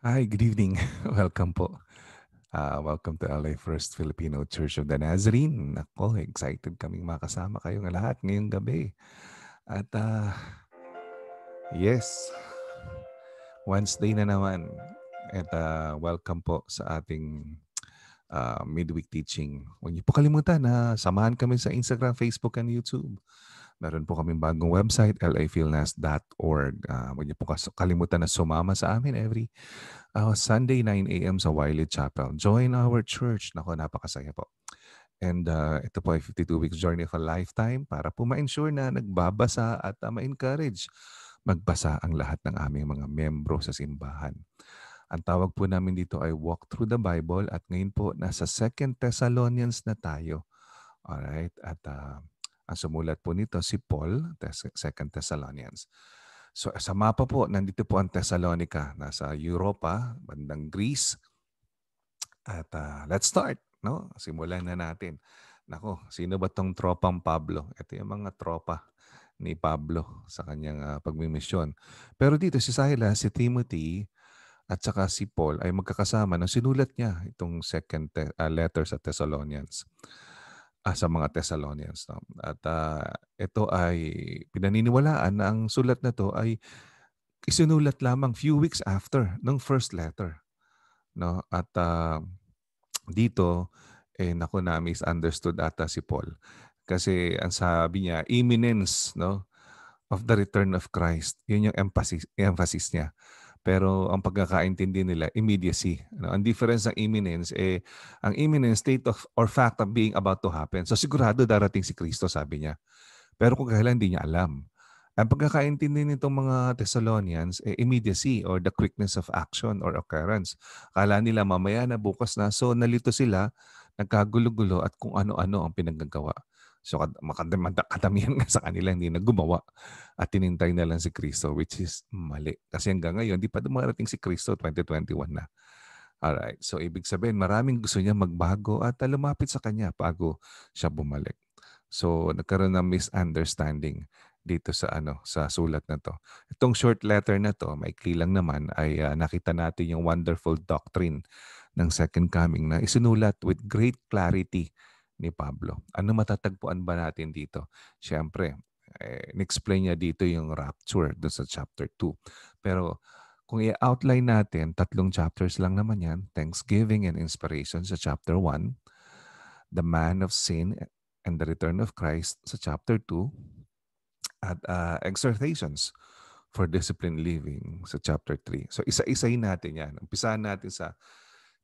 Hi, good evening. Welcome po. Ah, welcome to LA First Filipino Church of the Nazarene. Nako, excited kaming makasama kayong lahat ngayong gabi. At ah, yes, Wednesday na naman. At ah, welcome po sa ating ah, midweek teaching. Huwag niyo po kalimutan na samahan kami sa Instagram, Facebook, and YouTube. Meron po kaming bagong website, lafilnas.org. Uh, huwag niyo po kalimutan na sumama sa amin every uh, Sunday 9 a.m. sa Wiley Chapel. Join our church. Nako, napakasaya po. And uh, ito po ay 52 weeks journey of a lifetime para po ma-ensure na nagbabasa at uh, ma-encourage magbasa ang lahat ng aming mga membro sa simbahan. Ang tawag po namin dito ay Walk Through the Bible at ngayon po nasa 2 Thessalonians na tayo. Alright? At uh, ang sumulat po nito si Paul, 2 Thessalonians. So sa mapa po, nandito po ang Thessalonica, nasa Europa, bandang Greece. At uh, let's start, no? Simulan na natin. Nako, sino ba tong tropang Pablo? Ito yung mga tropa ni Pablo sa kanyang uh, pagmimisyon. Pero dito si Silas, si Timothy, at saka si Paul ay magkakasama nang sinulat niya itong second te- uh, letter sa Thessalonians ah, sa mga Thessalonians. No? At uh, ito ay pinaniniwalaan na ang sulat na to ay isinulat lamang few weeks after ng first letter. No? At uh, dito, eh, naku na misunderstood ata si Paul. Kasi ang sabi niya, imminence no, of the return of Christ. Yun yung emphasis, emphasis niya. Pero ang pagkakaintindi nila, immediacy. Ano? Ang difference ng imminence, eh, ang imminence state of or fact of being about to happen. So sigurado darating si Kristo, sabi niya. Pero kung kailan, hindi niya alam. Ang pagkakaintindi nitong mga Thessalonians, eh, immediacy or the quickness of action or occurrence. Kala nila mamaya na, bukas na. So nalito sila, nagkagulo-gulo at kung ano-ano ang pinaggagawa. So kadamihan nga sa kanila hindi na gumawa at tinintay na lang si Kristo which is mali. Kasi hanggang ngayon, di pa dumarating si Kristo 2021 na. Alright. So ibig sabihin, maraming gusto niya magbago at lumapit sa kanya bago siya bumalik. So nagkaroon ng misunderstanding dito sa ano sa sulat na to. Itong short letter na to, maikli lang naman ay uh, nakita natin yung wonderful doctrine ng second coming na isinulat with great clarity ni Pablo. Ano matatagpuan ba natin dito? Siyempre, eh, explain niya dito yung rapture doon sa chapter 2. Pero kung i-outline natin, tatlong chapters lang naman yan. Thanksgiving and inspiration sa chapter 1. The man of sin and the return of Christ sa chapter 2. At uh, exhortations for disciplined living sa chapter 3. So isa-isayin natin yan. Umpisahan natin sa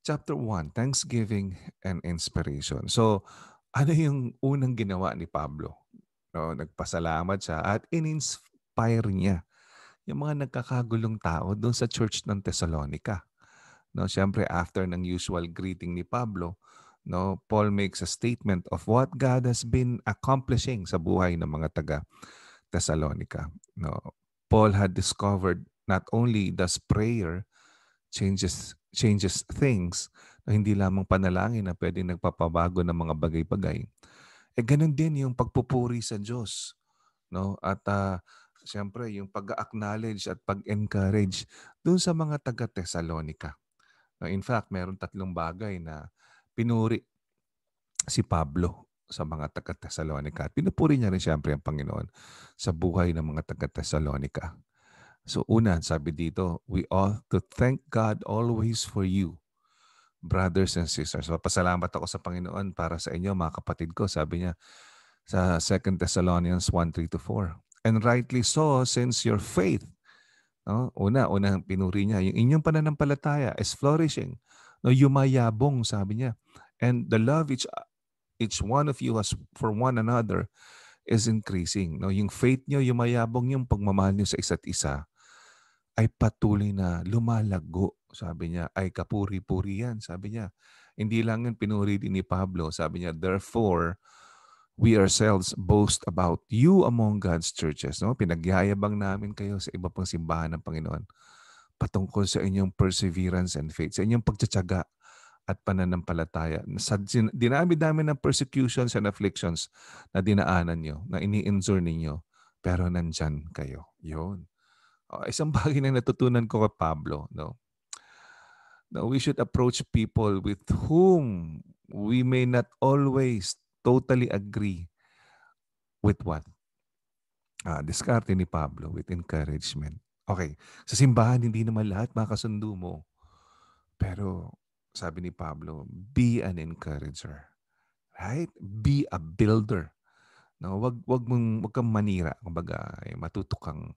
chapter 1, Thanksgiving and Inspiration. So, ano yung unang ginawa ni Pablo? No, nagpasalamat siya at in-inspire niya yung mga nagkakagulong tao doon sa church ng Thessalonica. No, siyempre after ng usual greeting ni Pablo, no, Paul makes a statement of what God has been accomplishing sa buhay ng mga taga Thessalonica. No, Paul had discovered not only does prayer changes changes things na hindi lamang panalangin na pwedeng nagpapabago ng mga bagay-bagay. Eh ganun din yung pagpupuri sa Diyos. No? At uh, siyempre yung pag-acknowledge at pag-encourage dun sa mga taga-Thessalonica. No, in fact, meron tatlong bagay na pinuri si Pablo sa mga taga-Thessalonica. At pinupuri niya rin siyempre ang Panginoon sa buhay ng mga taga-Thessalonica. So una, sabi dito, we ought to thank God always for you, brothers and sisters. So pasalamat ako sa Panginoon para sa inyo, mga kapatid ko. Sabi niya sa 2 Thessalonians 1, 3-4. And rightly so, since your faith, no? una, unang pinuri niya, yung inyong pananampalataya is flourishing. No, yumayabong, sabi niya. And the love each, each one of you has for one another is increasing. No, yung faith niyo, yumayabong yung pagmamahal niyo sa isa't isa ay patuloy na lumalago. Sabi niya, ay kapuri-puri yan. Sabi niya, hindi lang yan pinuri din ni Pablo. Sabi niya, therefore, we ourselves boast about you among God's churches. No? Pinagyayabang namin kayo sa iba pang simbahan ng Panginoon patungkol sa inyong perseverance and faith, sa inyong pagtsatsaga at pananampalataya. Sa dinami-dami ng persecutions and afflictions na dinaanan nyo, na ini-endure ninyo, pero nandyan kayo. Yun. Uh, isang bagay na natutunan ko kay Pablo, no? Now, we should approach people with whom we may not always totally agree with what? Ah, diskarte ni Pablo with encouragement. Okay, sa simbahan hindi naman lahat makasundo mo. Pero sabi ni Pablo, be an encourager. Right? Be a builder. No, wag wag mong wag kang manira, kumbaga, eh, matuto kang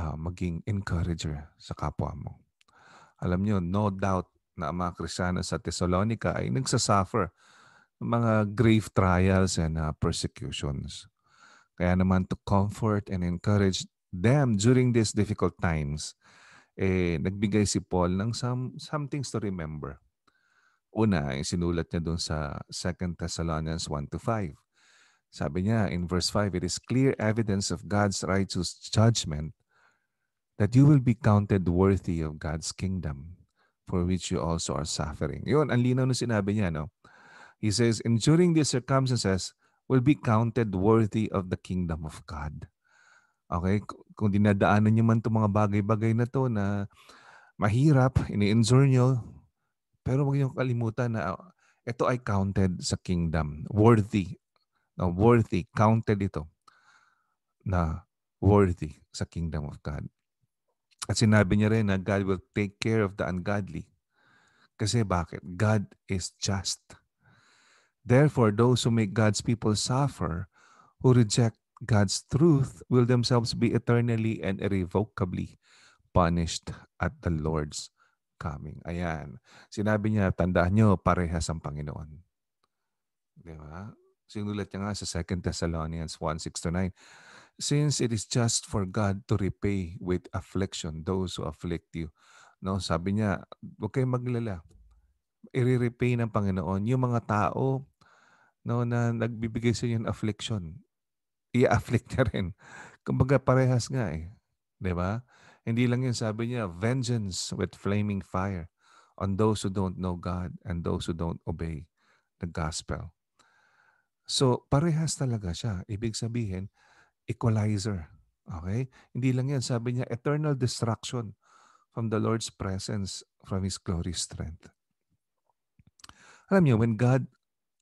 uh, maging encourager sa kapwa mo. Alam niyo, no doubt na ang mga Kristiyano sa Thessalonica ay nagsasuffer ng mga grave trials and uh, persecutions. Kaya naman to comfort and encourage them during these difficult times, eh, nagbigay si Paul ng some, some things to remember. Una, yung sinulat niya doon sa 2 Thessalonians 1 to 5. Sabi niya in verse 5, it is clear evidence of God's righteous judgment that you will be counted worthy of God's kingdom for which you also are suffering. Yun, ang linaw na sinabi niya, no? He says, enduring these circumstances will be counted worthy of the kingdom of God. Okay? Kung dinadaanan niyo man itong mga bagay-bagay na to na mahirap, ini-endure nyo, pero huwag niyong kalimutan na uh, ito ay counted sa kingdom. Worthy. No, worthy. Counted ito na worthy sa kingdom of God. At sinabi niya rin na God will take care of the ungodly. Kasi bakit? God is just. Therefore, those who make God's people suffer, who reject God's truth, will themselves be eternally and irrevocably punished at the Lord's coming. Ayan. Sinabi niya, tandaan niyo, parehas ang Panginoon. Di ba? Sinulat niya nga sa 2 Thessalonians 1, 6-9, Since it is just for God to repay with affliction those who afflict you. No, sabi niya, huwag kayong maglala. I-repay ng Panginoon yung mga tao no, na nagbibigay sa inyo ng affliction. I-afflict niya rin. Kumbaga parehas nga eh. Di ba? Hindi lang yun, sabi niya, vengeance with flaming fire on those who don't know God and those who don't obey the gospel. So, parehas talaga siya. Ibig sabihin, equalizer. Okay? Hindi lang yan. Sabi niya, eternal destruction from the Lord's presence, from His glory strength. Alam niyo, when God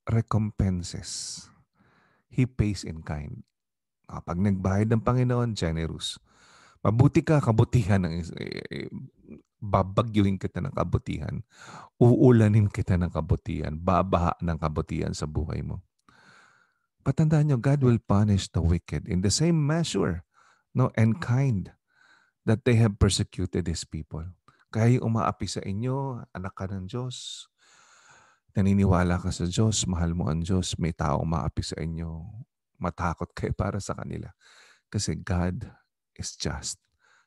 recompenses, He pays in kind. Kapag nagbayad ng Panginoon, generous. Mabuti ka, kabutihan ng eh, eh, babagyuhin kita ng kabutihan. Uulanin kita ng kabutihan. Babaha ng kabutihan sa buhay mo. Patandaan nyo, God will punish the wicked in the same measure no, and kind that they have persecuted His people. Kaya yung umaapi sa inyo, anak ka ng Diyos, naniniwala ka sa Diyos, mahal mo ang Diyos, may tao umaapi sa inyo, matakot kayo para sa kanila. Kasi God is just.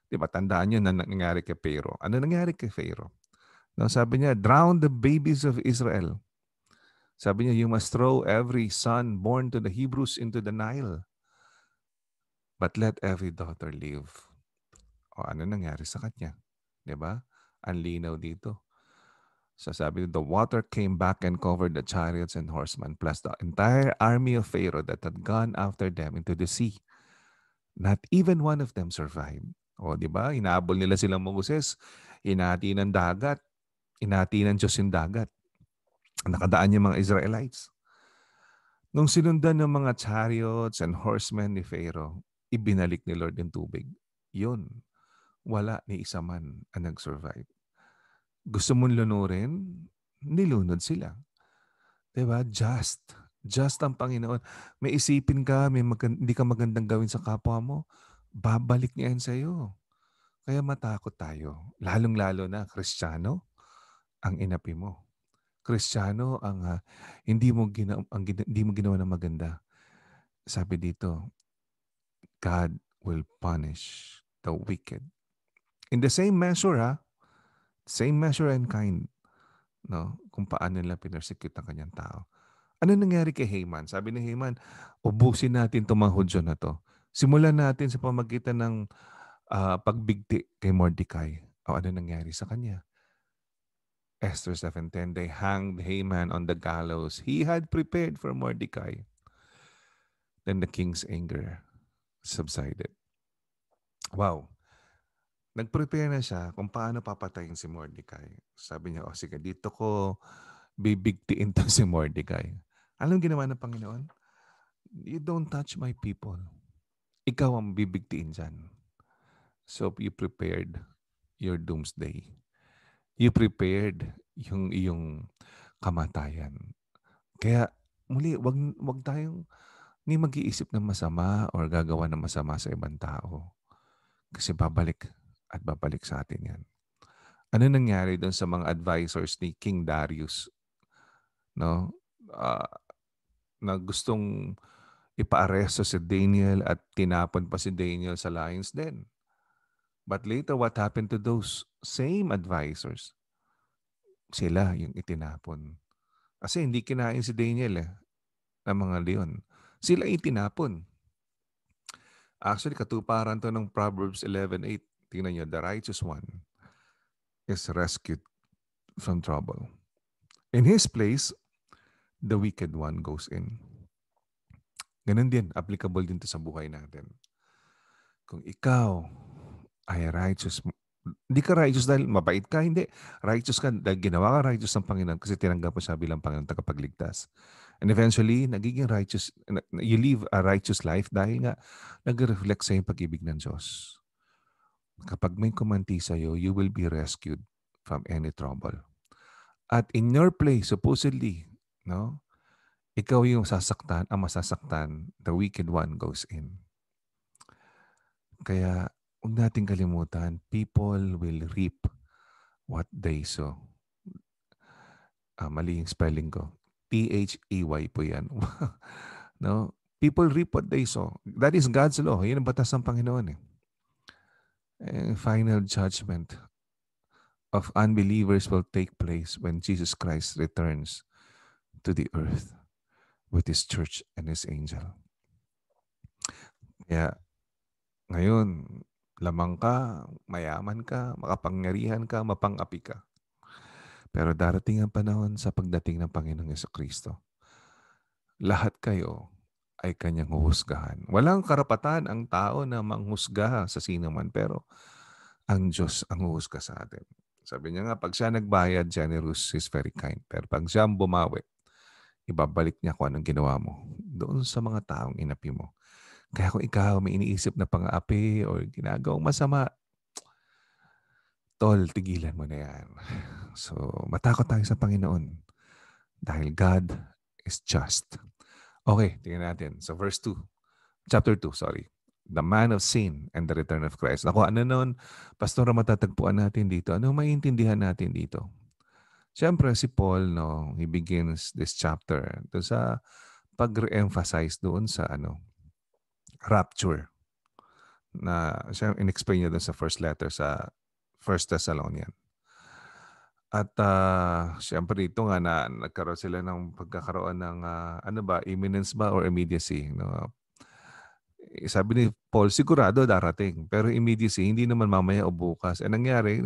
Di ba? Tandaan nyo na nangyari kay Pharaoh. Ano nangyari kay Pharaoh? No, sabi niya, drown the babies of Israel. Sabi niya, you must throw every son born to the Hebrews into the Nile. But let every daughter live. O ano nangyari sa kanya? Ba? Ang linaw dito. So sabi, the water came back and covered the chariots and horsemen, plus the entire army of Pharaoh that had gone after them into the sea. Not even one of them survived. O, di ba? Inaabol nila silang Moses. Inati ng dagat. Inati ng Diyos yung dagat. Nakadaan yung mga Israelites. Nung sinundan ng mga chariots and horsemen ni Pharaoh, ibinalik ni Lord yung tubig. Yun. Wala ni isa man ang nag-survive. Gusto mong lunurin? Nilunod sila. Diba? Just. Just ang Panginoon. May isipin ka, may mag- hindi ka magandang gawin sa kapwa mo, babalik niya yan sa iyo. Kaya matakot tayo. Lalong-lalo na, Kristiyano, ang inapi mo. Kristiyano, ang uh, hindi mo gina, ang hindi mo ginawa ng maganda. Sabi dito, God will punish the wicked. In the same measure, ha? Same measure and kind. No? Kung paano nila pinersecute ang kanyang tao. Ano nangyari kay Haman? Sabi ni Haman, ubusin natin itong mga Hudyo na to. Simulan natin sa pamagitan ng uh, pagbigti kay Mordecai. O ano nangyari sa kanya? Esther 7.10, they hanged Haman on the gallows he had prepared for Mordecai. Then the king's anger subsided. Wow. nag-prepare na siya kung paano papatayin si Mordecai. Sabi niya, oh sige, dito ko bibigtiin to si Mordecai. Anong ginawa ng Panginoon? You don't touch my people. Ikaw ang bibigtiin dyan. So you prepared your doomsday. You prepared yung iyong kamatayan. Kaya muli, wag, wag tayong ni mag-iisip ng masama or gagawa ng masama sa ibang tao. Kasi babalik at babalik sa atin yan. Ano nangyari doon sa mga advisors ni King Darius? No? Uh, na gustong ipaaresto si Daniel at tinapon pa si Daniel sa lion's den. But later, what happened to those same advisors? Sila yung itinapon. Kasi hindi kinain si Daniel eh, ng mga leon. Sila itinapon. Actually, katuparan to ng Proverbs 11.8. Tingnan nyo, the righteous one is rescued from trouble. In his place, the wicked one goes in. Ganun din, applicable din to sa buhay natin. Kung ikaw ay righteous, hindi ka righteous dahil mabait ka, hindi. Righteous ka dahil ginawa ka righteous ng Panginoon kasi tinanggap mo siya bilang Panginoon tagapagligtas. And eventually, nagiging righteous, you live a righteous life dahil nga nag-reflect sa yung pag-ibig ng Diyos. Kapag may kumanti sa iyo, you will be rescued from any trouble. At in your place, supposedly, no, ikaw yung sasaktan, ang masasaktan, the wicked one goes in. Kaya huwag nating kalimutan, people will reap what they sow. Ah, mali yung spelling ko. T-H-E-Y po yan. no? People reap what they sow. That is God's law. Yan ang batas ng Panginoon. Eh. And final judgment of unbelievers will take place when Jesus Christ returns to the earth with His church and His angel. Kaya ngayon, lamang ka, mayaman ka, makapangyarihan ka, mapangapi ka. Pero darating ang panahon sa pagdating ng Panginoong Yeso Kristo. Lahat kayo ay kanyang huhusgahan. Walang karapatan ang tao na manghusga sa sino man, pero ang Diyos ang huhusga sa atin. Sabi niya nga, pag siya nagbayad, generous is very kind. Pero pag siya bumawi, ibabalik niya kung anong ginawa mo doon sa mga taong inapi mo. Kaya kung ikaw may iniisip na pang-aapi o ginagawang masama, tol, tigilan mo na yan. So, matakot tayo sa Panginoon dahil God is just. Okay, tingnan natin. So, verse 2. Chapter 2, sorry. The man of sin and the return of Christ. Ako, ano nun, Pastor, matatagpuan natin dito? Ano maintindihan natin dito? Siyempre, si Paul, no, he begins this chapter doon sa pag-re-emphasize doon sa ano, rapture na siya in-explain niya doon sa first letter sa First Thessalonian. At uh, siyempre dito nga na nagkaroon sila ng pagkakaroon ng uh, ano ba, imminence ba or immediacy. No? Eh, sabi ni Paul, sigurado darating. Pero immediacy, hindi naman mamaya o bukas. Eh nangyari,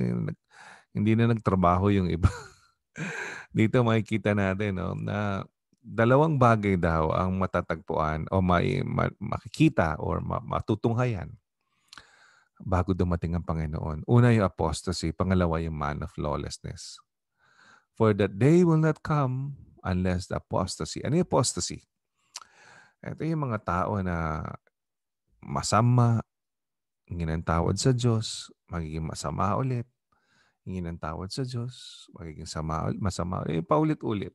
hindi na nagtrabaho yung iba. dito makikita natin no, na dalawang bagay daw ang matatagpuan o may, ma, makikita or ma, matutunghayan bago dumating ang Panginoon. Una yung apostasy, pangalawa yung man of lawlessness. For that day will not come unless the apostasy. Ano yung apostasy? Ito yung mga tao na masama, hingin ng tawad sa Diyos, magiging masama ulit, hingin ng tawad sa Diyos, magiging sama, masama, eh, paulit-ulit.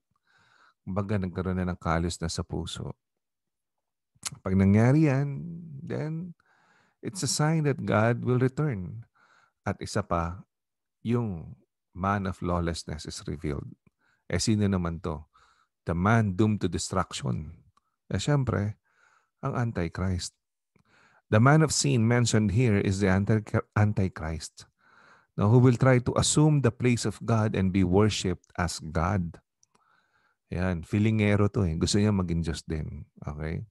Kumbaga, nagkaroon na ng kalos na sa puso. Pag nangyari yan, then It's a sign that God will return. At isa pa, yung man of lawlessness is revealed. Eh sino naman to? The man doomed to destruction. Eh syempre, ang Antichrist. The man of sin mentioned here is the Antichrist. Now, who will try to assume the place of God and be worshipped as God. Yan, filingero to eh. Gusto niya maging Diyos din. Okay?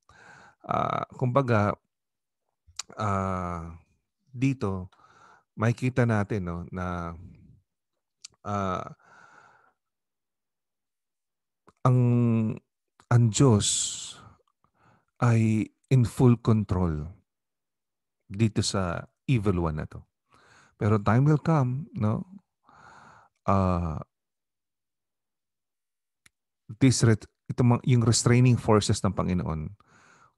Uh, kumbaga, uh, dito makikita natin no na uh, ang ang Diyos ay in full control dito sa evil one na to. Pero time will come, no? Uh, this re- ito yung restraining forces ng Panginoon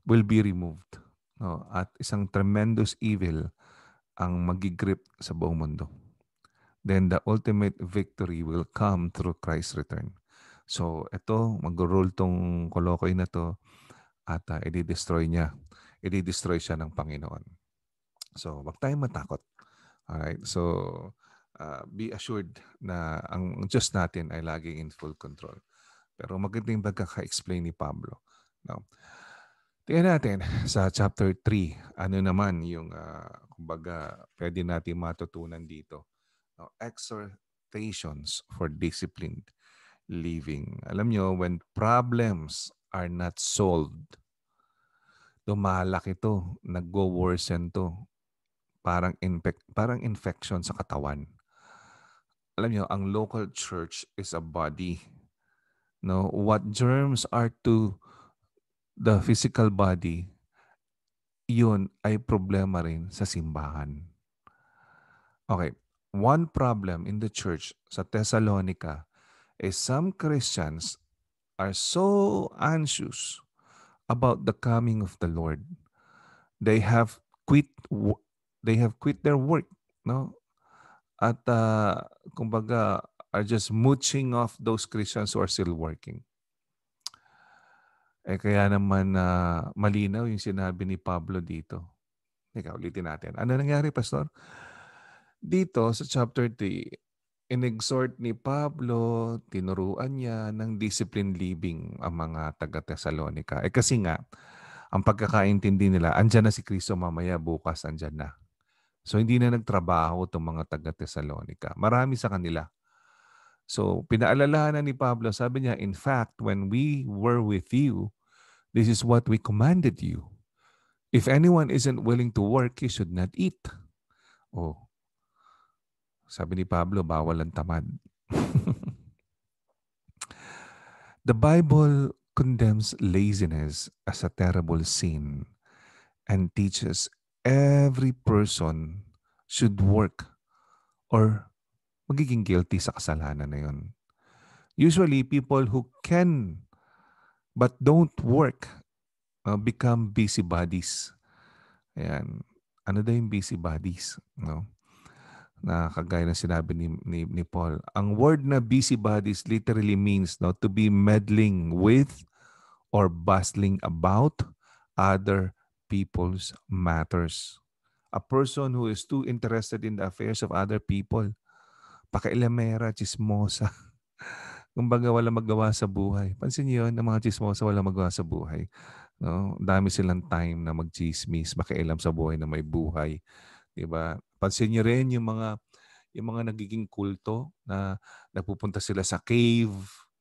will be removed. No? At isang tremendous evil ang magigrip sa buong mundo. Then the ultimate victory will come through Christ's return. So ito, mag-roll tong kolokoy na to at uh, i-destroy niya. I-destroy siya ng Panginoon. So wag tayong matakot. Alright? So uh, be assured na ang Diyos natin ay laging in full control. Pero maganda yung pagkaka-explain ni Pablo. No? Tingnan natin sa chapter 3, ano naman yung, uh, kumbaga, pwede natin matutunan dito. No? Exhortations for disciplined living. Alam nyo, when problems are not solved, lumalaki to, nag-worsen to. Parang, infec- parang infection sa katawan. Alam nyo, ang local church is a body no what germs are to the physical body yun ay problema rin sa simbahan. Okay one problem in the church sa Thessalonica is some Christians are so anxious about the coming of the Lord. They have quit they have quit their work no? At uh, kumbaga are just mooching off those Christians who are still working. Eh kaya naman uh, malinaw yung sinabi ni Pablo dito. Ika, ulitin natin. Ano nangyari, Pastor? Dito sa chapter 3, in-exhort ni Pablo, tinuruan niya ng discipline living ang mga taga-Thessalonica. Eh kasi nga, ang pagkakaintindi nila, andyan na si Kristo mamaya, bukas andyan na. So hindi na nagtrabaho itong mga taga-Thessalonica. Marami sa kanila So, pinaalalahanan ni Pablo, sabi niya, in fact, when we were with you, this is what we commanded you. If anyone isn't willing to work, he should not eat. Oh, sabi ni Pablo, bawal ang tamad. the Bible condemns laziness as a terrible sin and teaches every person should work or magiging guilty sa kasalanan na yun. Usually, people who can but don't work uh, become busybodies. Ayan. Ano daw yung busybodies? No? Na kagaya ng sinabi ni, ni, ni Paul. Ang word na busybodies literally means no, to be meddling with or bustling about other people's matters. A person who is too interested in the affairs of other people pakailamera, chismosa. Kumbaga wala magawa sa buhay. Pansin niyo yun, ng mga chismosa wala magawa sa buhay. No? Dami silang time na magchismis, makialam sa buhay na may buhay. 'Di ba? Pansin niyo rin yung mga yung mga nagiging kulto na napupunta sila sa cave,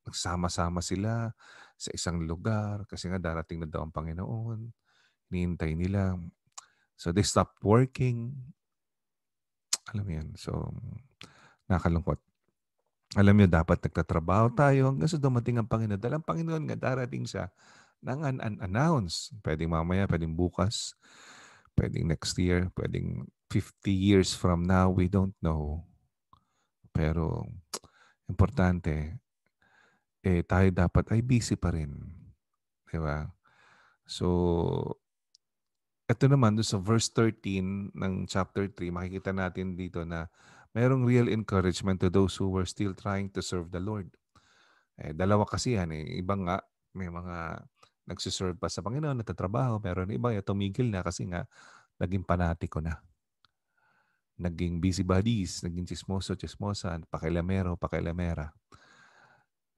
nagsama-sama sila sa isang lugar kasi nga darating na daw ang Panginoon. Hinihintay nila. So they stop working. Alam mo yan. So, Nakalungkot. Alam niyo, dapat nagtatrabaho tayo hanggang sa dumating ang Panginoon. Dahil ang Panginoon nga darating siya nang un-announce. Pwedeng mamaya, pwedeng bukas, pwedeng next year, pwedeng 50 years from now, we don't know. Pero, importante, eh, tayo dapat ay busy pa rin. Di ba? So, ito naman, doon sa verse 13 ng chapter 3, makikita natin dito na merong real encouragement to those who were still trying to serve the Lord. Eh, dalawa kasi yan eh. Ibang nga, may mga nagsiserve pa sa Panginoon, nagtatrabaho, pero iba yung tumigil na kasi nga naging panatiko na. Naging busy bodies, naging chismoso, chismosa, pakilamero, pakilamera.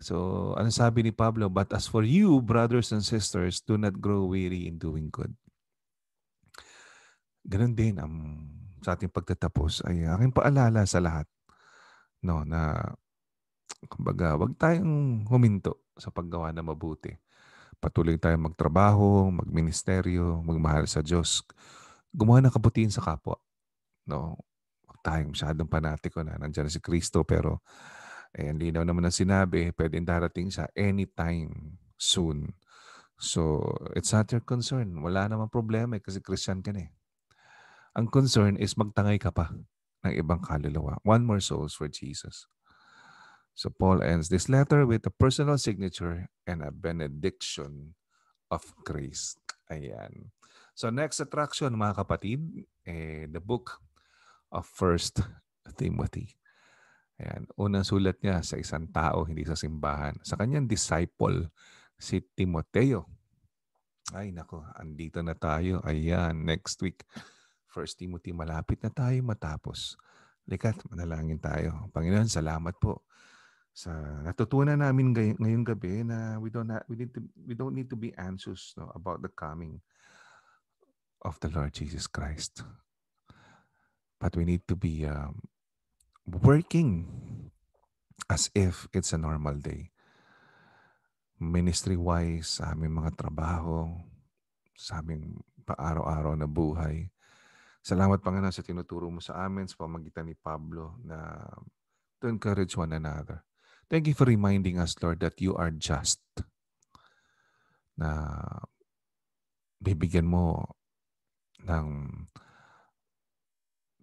So, ano sabi ni Pablo? But as for you, brothers and sisters, do not grow weary in doing good. Ganon din ang sa ating pagtatapos ay aking paalala sa lahat no na kumbaga wag tayong huminto sa paggawa na mabuti. Patuloy tayong magtrabaho, magministeryo, magmahal sa Diyos. Gumawa ng kabutihan sa kapwa. No? Huwag tayong masyadong panatiko na nandiyan si Kristo pero eh, na naman ang sinabi, pwedeng darating siya anytime soon. So, it's not your concern. Wala namang problema eh, kasi Christian ka na eh. Ang concern is magtangay ka pa. ng ibang kaluluwa. One more souls for Jesus. So Paul ends this letter with a personal signature and a benediction of grace. Ayan. So next attraction mga kapatid, eh, the book of First Timothy. Ayan. Unang sulat niya sa isang tao, hindi sa simbahan. Sa kanyang disciple, si Timoteo. Ay nako, andito na tayo. Ayan, next week. First Timothy, malapit na tayo matapos. Likat, manalangin tayo. Panginoon, salamat po sa natutunan namin ngay- ngayong gabi na we don't ha- we need to we don't need to be anxious no, about the coming of the Lord Jesus Christ. But we need to be um, working as if it's a normal day. Ministry-wise, sa aming mga trabaho, sa aming paaraw-araw na buhay. Salamat Panginoon sa tinuturo mo sa amin sa pamagitan ni Pablo na to encourage one another. Thank you for reminding us, Lord, that you are just. Na bibigyan mo ng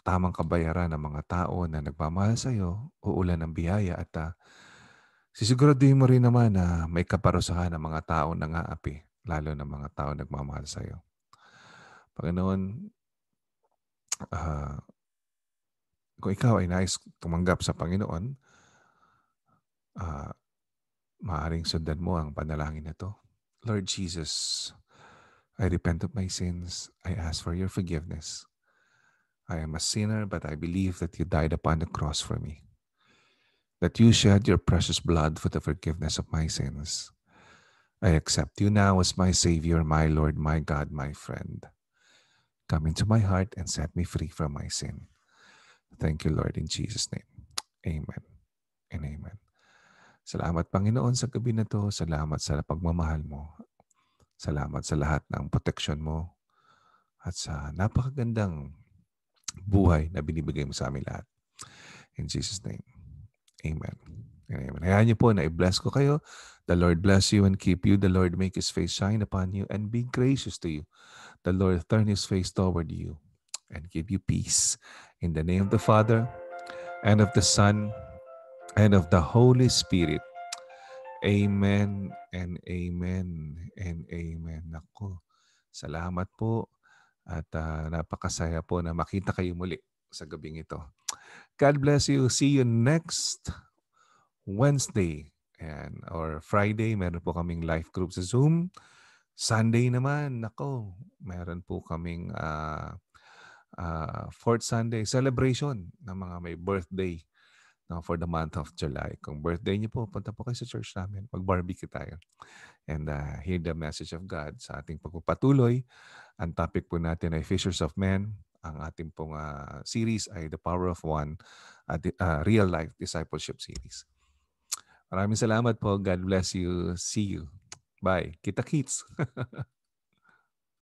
tamang kabayaran ng mga tao na nagmamahal sa iyo, uulan ng biyaya at uh, sisiguraduhin mo rin naman na may kaparusahan ng mga tao na ngaapi, lalo ng mga tao nagmamahal sa iyo. Panginoon, uh, kung ikaw ay nais tumanggap sa Panginoon, uh, maaring sundan mo ang panalangin na to. Lord Jesus, I repent of my sins. I ask for your forgiveness. I am a sinner, but I believe that you died upon the cross for me. That you shed your precious blood for the forgiveness of my sins. I accept you now as my Savior, my Lord, my God, my friend. Come into my heart and set me free from my sin. Thank you, Lord, in Jesus' name. Amen and amen. Salamat Panginoon sa gabi na to. Salamat sa pagmamahal mo. Salamat sa lahat ng protection mo at sa napakagandang buhay na binibigay mo sa amin lahat. In Jesus' name, Amen. Amen. Hayaan niyo po na i-bless ko kayo. The Lord bless you and keep you. The Lord make His face shine upon you and be gracious to you. The Lord turn His face toward you and give you peace. In the name of the Father and of the Son and of the Holy Spirit. Amen and amen and amen. Nako, salamat po at uh, napakasaya po na makita kayo muli sa gabing ito. God bless you. See you next Wednesday and or Friday. Meron po kaming live group sa Zoom. Sunday naman, nako, meron po kaming uh, uh, fourth Sunday celebration ng mga may birthday no, for the month of July. Kung birthday niyo po, punta po kayo sa church namin. Mag-barbecue tayo. And uh, hear the message of God sa ating pagpapatuloy. Ang topic po natin ay Fishers of Men. Ang ating pong uh, series ay The Power of One, uh, uh, Real Life Discipleship Series. Maraming salamat po. God bless you. See you. Bye. Kita kits.